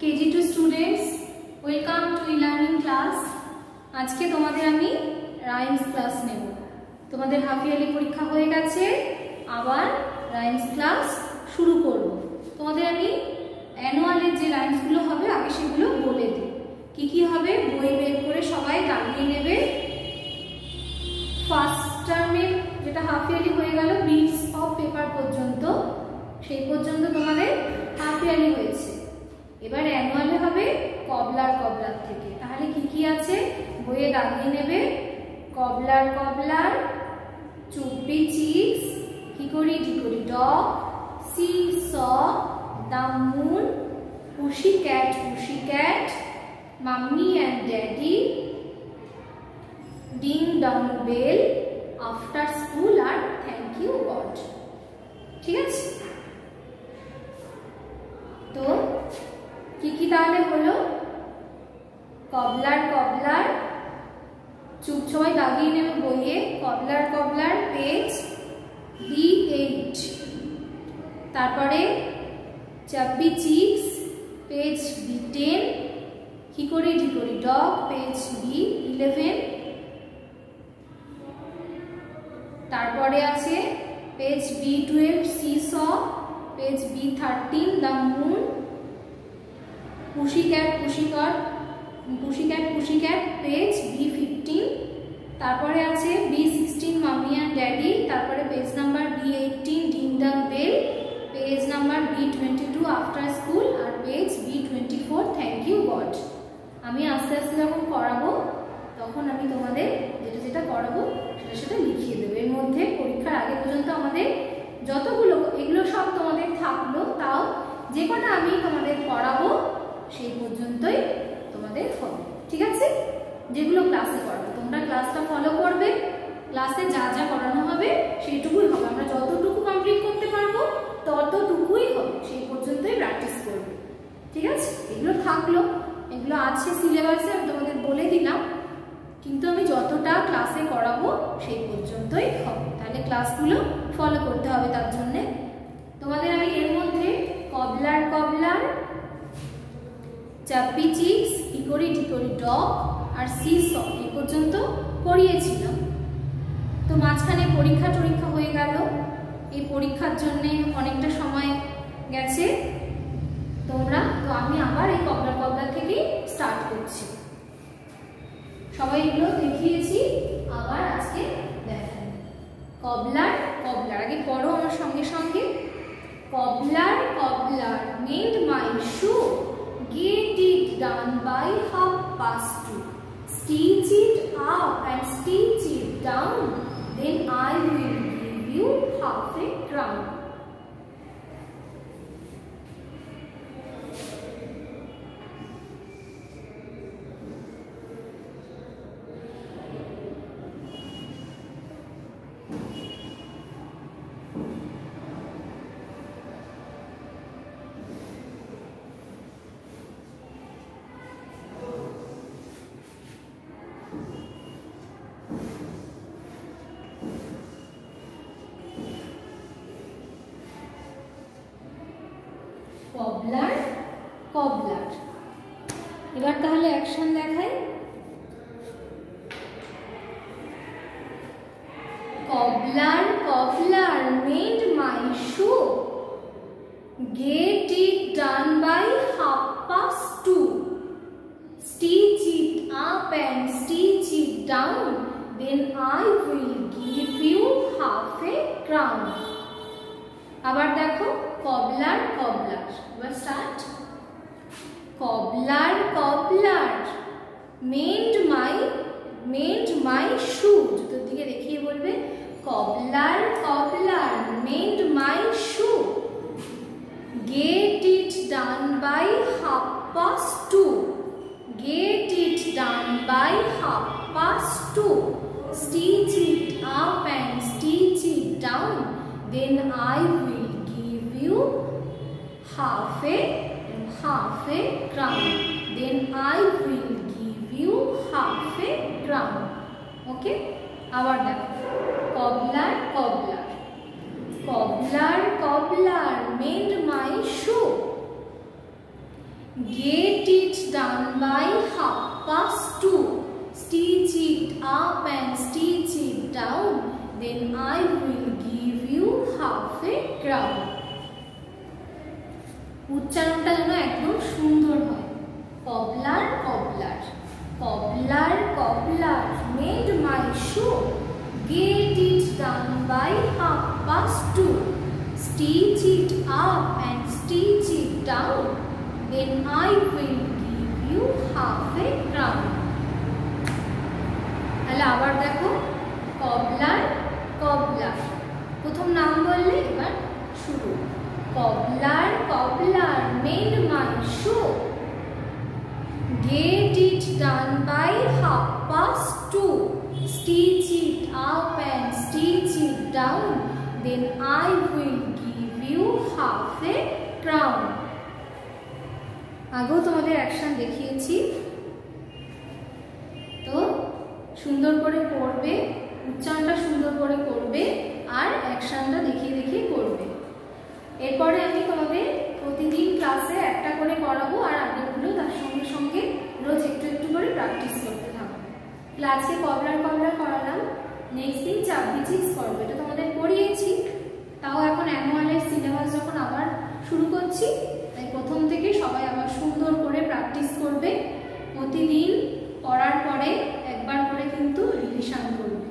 KG two students, welcome to the class আজকে তোমাদের আমি রাইমস ক্লাস নেব। তোমাদের হাফ ইয়ারলি পরীক্ষা হয়ে গেছে, আবার রাইমস ক্লাস শুরু করব। তোমাদের আমি অ্যানুয়ালের যে রাইমসগুলো হবে, আগে সেগুলো বলে দিই। কী কী হবে, বই বের করে সবাই দাঁড়িয়ে নেবে। ফার্স্ট টার্মের যেটা হাফ ইয়ারলি হয়ে গেল বিটস অফ পেপার পর্যন্ত। সেই পর্যন্ত তোমাদের হাফ ইয়ারলি হবে কবলার কবলার থেকে। তাহলে কি কি আছে? বইয়ে দাগিয়ে নেবে। Cobbler cobbler, chubby cheeks hickory dickory dock see saw the moon pussy cat pussy cat mummy and daddy, ding dong bell, after school R thank you God. ঠিক আছে? তো, কি কি তাহলে হলো? কবলার কবলার, চুপ সবাই দাগিয়ে নেবে বইয়ে, cobbler cobbler page B eight তারপরে chubby cheeks page B ten hickory dickory dock page B eleven তারপরে আছে page B twelve see saw page B thirteen the moon pussy cat pussy cat pussy cat pussy cat page B fifteen তারপরে আছে B sixteen mummy and daddy তারপরে page number B eighteen ding dong bell page number B twenty two after school R page B twenty four thank you God আমি আস্তে আস্তে যখন করাবো তখন আমি তোমাদের যেটা যেটা করাবো সেটা সেটা লিখিয়ে দেবো। এর মধ্যে পরীক্ষার আগে পর্যন্ত আমাদের যতগুলো, এগুলো সব তোমাদের থাকল, তাও যে কটা আমি তোমাদের করাবো সেই পর্যন্তই তোমাদের হবে। ঠিক আছে? যেগুলো ক্লাসে করাবো। তোমরা ক্লাসটা ফলো করবে। ক্লাসে যা যা করানো হবে, সেইটুকুই হবে। আমরা যতটুকু কমপ্লিট করতে পারব, ততটুকুই হবে। সেই পর্যন্তই প্র্যাকটিস করবে। ঠিক আছে? এগুলো থাকল। এগুলো আছে সিলেবাসে আমি তোমাদের বলে দিলাম। কিন্তু আমি যতটা ক্লাসে করাবো, সেই পর্যন্তই হবে। তাহলে ক্লাসগুলো ফলো করতে হবে তার জন্যে তোমাদের আমি এর মধ্যে cobbler cobbler chubby cheeks hickory dickory dock আর সি স এই পর্যন্ত করিয়েছিলাম তো মাঝখানে পরীক্ষা টরীক্ষা হয়ে গেল। এই পরীক্ষার জন্যে অনেকটা সময় গেছে। তোমরা, তো আমি আবার এই কবলার কবলার থেকেই স্টার্ট করছি। সবাই এগুলো দেখিয়েছি, আবার আজকে দেখেন কবলার কবলার আগে পড়ো আমার সঙ্গে সঙ্গে। Cobbler cobbler mend my shoe get it done by half past two. Stitch it up and stitch it down. Then I will give you half a crown cobbler cobbler এবার তাহলে অ্যাকশন দেখাই। Cobbler cobbler mend my shoe get it done by half past two stitch it up and stitch it down then I will give you half a crown আবার দেখো। কবলার cobbler এবার start cobbler cobbler mend my mend my shoe জুতোর দিকে দেখিয়ে বলবে cobbler cobbler mend my shoe get it done by half past two get it done by half past two stitch it up and stitch it down then I will give half a half a crown. Then I will give you half a crown. Okay? Our cobbler, cobbler. Cobbler, cobbler, mend my shoe. Get it done by half past two. Stitch it up and stitch it down. Then I will give you half a crown. উচ্চারণটা যেন একদম সুন্দর হয়। Cobbler cobbler cobbler cobbler mend my shoe get it done by half past two stitch it up and stitch it down then I will give you half a crown তাহলে আবার দেখো, কবলার কবলার, প্রথম নাম বললে এবার শুরু। Cobbler cobbler mend my shoe Get it done by half past two. Stitch it up and stitch it down. Then I will give you half a crown. আগেও তোমাদের অ্যাকশন দেখিয়েছি তো সুন্দর করে পড়বে উচ্চারণটা সুন্দর করে করবে আর অ্যাকশনটা দেখিয়ে দেখিয়ে করবে এরপরে আমি তোমাদের প্রতিদিন ক্লাসে একটা করে করাবো আর আগেরগুলো তার সঙ্গে সঙ্গে রোজ একটু একটু করে প্র্যাকটিস করতে থাকব। ক্লাসে কবলার কবলার করালাম। নেক্সট দিন চাবি চিপস করব এটা তোমাদের পড়িয়েছি। তাও এখন অ্যানুয়ালের সিলেবাস যখন আবার শুরু করছি, তাই প্রথম থেকে সবাই আবার সুন্দর করে প্র্যাকটিস করবে। প্রতিদিন পড়ার পরে একবার করে কিন্তু রিভিশন করবে।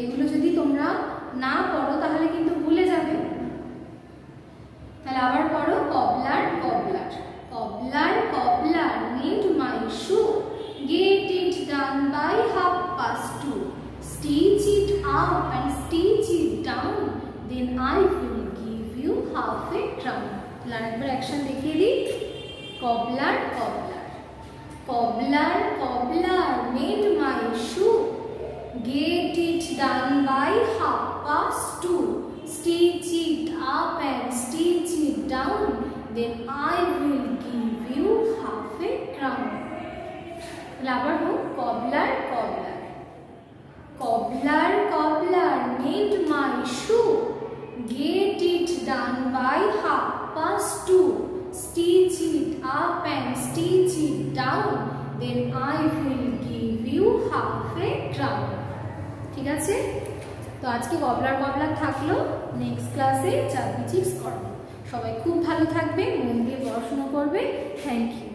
এগুলো যদি তোমরা না পড়ো, তাহলে কিন্তু up and stitch it down. Then I will give you half a drum. Plant पर action देखेली. Cobbler, cobbler, cobbler, cobbler, made my shoe. Get it done by half past two. Stitch it up and stitch it down. Then I will give you half a crown. Rubber hook. Up and stitch it down, then I will give you half a crown ঠিক আছে? তো আজকে গবলার গবলার থাকল। Next ক্লাসে চাকরি chips করব। সবাই খুব ভালো থাকবে, মন দিয়ে পড়াশুনো করবে। Thank you